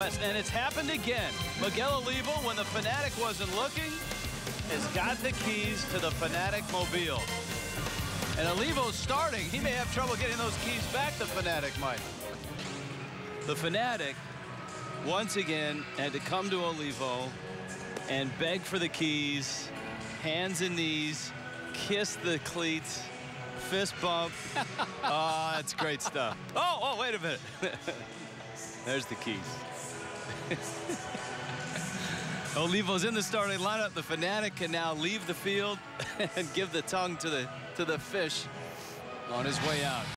And it's happened again. Miguel Olivo, when the Phanatic wasn't looking, has got the keys to the Phanatic Mobile. And Olivo's starting. He may have trouble getting those keys back, the Phanatic might. The Phanatic, once again, had to come to Olivo and beg for the keys, hands and knees, kiss the cleats, fist bump. Ah, oh, that's great stuff. Oh, oh, wait a minute. There's the keys. Olivo's in the starting lineup. The Phanatic can now leave the field and give the tongue to the to the fish on his way out.